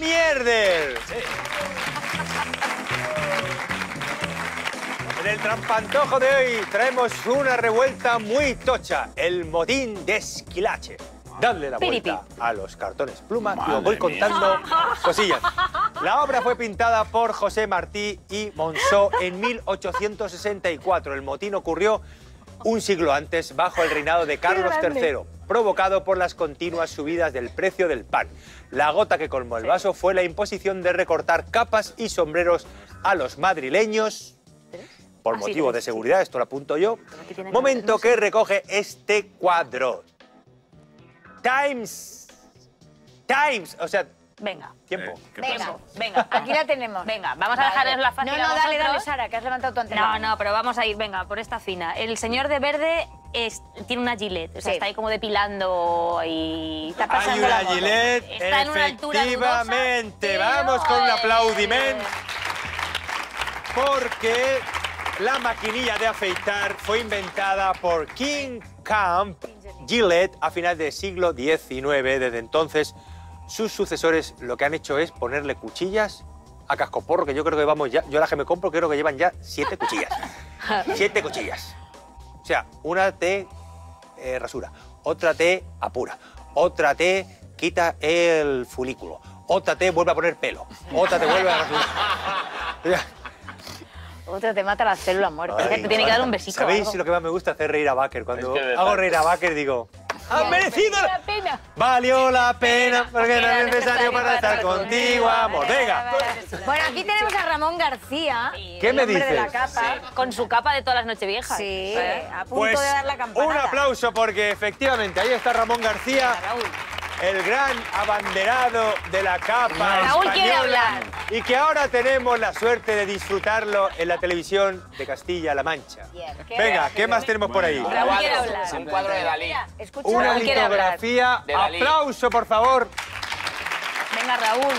Mierder. En el trampantojo de hoy traemos una revuelta muy tocha, el motín de Esquilache. Dadle la vuelta a los cartones pluma y os voy contando cosillas. La obra fue pintada por José Martí y Monceau en 1864. El motín ocurrió un siglo antes bajo el reinado de Carlos III, provocado por las continuas subidas del precio del pan. La gota que colmó el vaso fue la imposición de recortar capas y sombreros a los madrileños por Ah, motivo sí, de sí. seguridad, esto lo apunto yo. Momento que recoge este cuadro. Times. Times. O sea, Venga. tiempo. Venga, venga. Aquí la tenemos. Venga, vamos a dejarles la fácil No, a no, dale, dale, Sara, que has levantado tu antena. No, no, pero vamos a ir, venga, por esta fina. El señor de verde es- tiene una gilet, o sea, Sí. está ahí como depilando y está Hay pasando la una moto. Gillette, Está en una altura dudosa, efectivamente. Vamos con un aplaudiment. Porque la maquinilla de afeitar fue inventada por King Camp Gillette a final del siglo XIX. Desde entonces, sus sucesores lo que han hecho es ponerle cuchillas a cascoporro, que yo creo que vamos ya, yo las que me compro creo que llevan ya siete cuchillas. siete cuchillas. O sea, una te eh, rasura, otra te apura, otra te quita el folículo, otra te vuelve a poner pelo, otra te vuelve a rasurar. Otra te mata las células muertas. Ay, te tiene que dar un besito ¿Sabéis algo. lo que más me gusta? Hacer reír a Baker. Cuando Es que de hago reír a Baker digo, ¡ha merecido! La pena. Valió la pena porque no Era es necesario para estar contigo, amor. Venga. Bueno, aquí tenemos a Ramón García. ¿Qué me hombre de la dices? capa. Con su capa de todas las nocheviejas. Sí, ¿Eh? a punto Pues de dar la campanada. un aplauso porque efectivamente ahí está Ramón García, Raúl. El gran abanderado de la capa Raúl quiere española, hablar. y que ahora tenemos la suerte de disfrutarlo en la televisión de Castilla-La Mancha. Qué Venga. ¿qué más tenemos por ahí? Raúl quiere hablar. Un cuadro de Dalí. Escucha. Una Raúl litografía. De Dalí. Aplauso, por favor. Venga, Raúl,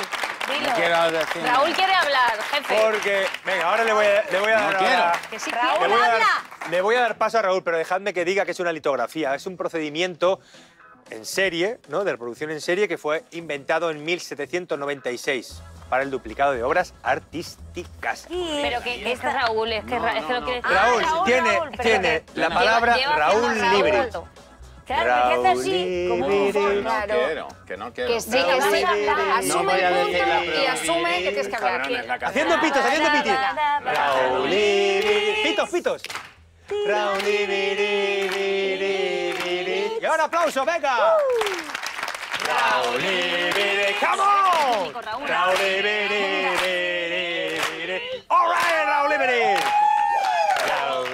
dilo. quiero decir nada. Raúl quiere hablar, jefe. Porque, venga, ahora le voy a, le voy a No dar. quiero. Que sí Raúl, le, quiere. voy a dar, habla. le voy a dar paso a Raúl, pero dejadme que diga que es una litografía. Es un procedimiento en serie, ¿no? De reproducción en serie que fue inventado en 1796 para el duplicado de obras artísticas. Pero que, es que Raúl, es que, Ra- es que lo quiere decir. Raúl, Raúl, tiene, Raúl, tiene la Lleva- palabra lleva Raúl haciendo Raúl libre. Claro, que hace así, como Raúl, un Que no claro. quiero, que no quiero. Que sí, que sí. No Asume el punto y asume que tienes que hablar. Haciendo pitos, haciendo pitis. Raúl, pitos, pitos. Raúl, ahora aplauso, venga. Raúl, come on. Raúl. Raúl, all right, Raúl, Raúl,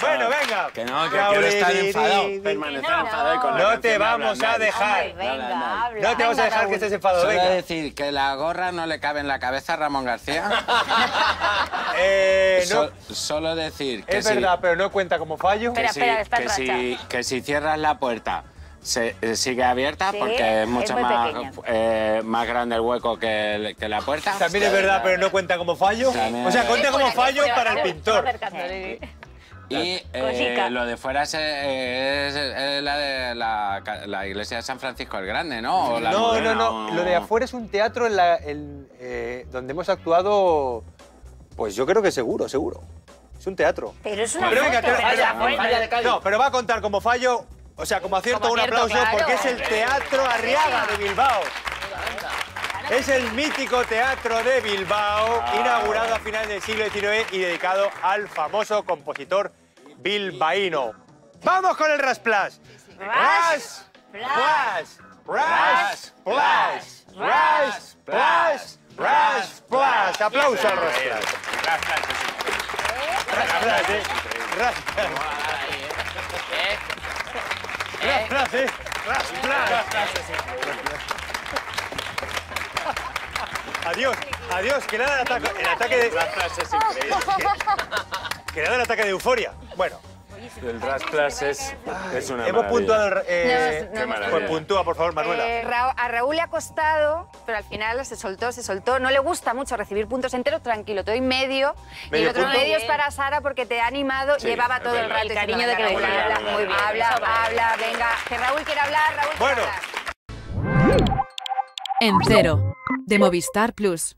bueno, venga. Que no, que Raúl, quiero estar enfadado. Permanecer Que no. enfadado y con la No te vamos a dejar. Hombre, venga, habla. No te vamos a dejar que estés enfadado, Solo venga. decir que la gorra no le cabe en la cabeza a Ramón García. Eh, no, So- solo decir que es si, verdad, pero no cuenta como fallo. que, Espera, si, espera, está en que, si, que si cierras la puerta se, eh, sigue abierta Sí, porque es mucho más, eh, más grande el hueco que, el- que la puerta. También es verdad, pero no cuenta como fallo. También O sea, cuenta como fallo para el pintor. Y eh, lo de fuera es, eh, es, eh, la de la, iglesia de San Francisco el Grande, ¿no? O la No, no, no. o- Lo de afuera es un teatro en la- en, eh, donde hemos actuado, pues yo creo que seguro, seguro. Es un teatro. Pero es una Pero foto. pero. Falla de Cádiz. No, pero va a contar como fallo, o sea, como acierto Como un acierto, aplauso claro. porque es el Teatro Arriaga de Bilbao. Es el mítico teatro de Bilbao, inaugurado a finales del siglo XIX y dedicado al famoso compositor bilbaíno. ¡Vamos con el Rasplas! ¡Ras! ¡Plas! ¡Ras! ¡Plas! ¡Ras! ¡Aplauso al Rasplas. Rasplas, ¿eh? Rasplas. Adiós, adiós, que nada el ataque, el ataque de... Que nada el ataque de euforia. Bueno, El Rasplas es, es una hemos maravilla. puntuado... eh, No, no, no, no. pues puntúa, por favor, Manuela. Eh, Ra- a Raúl le ha costado, pero al final se soltó, se soltó. No le gusta mucho recibir puntos enteros, tranquilo, te doy medio. y ¿Medio el otro punto? medio es para Sara porque te ha animado, Sí, llevaba todo el rato. El cariño de que Raúl, le habla, muy bien. Habla, habla, venga. Que Raúl quiere hablar, Raúl quiere Bueno. hablar. En cero, de Movistar Plus.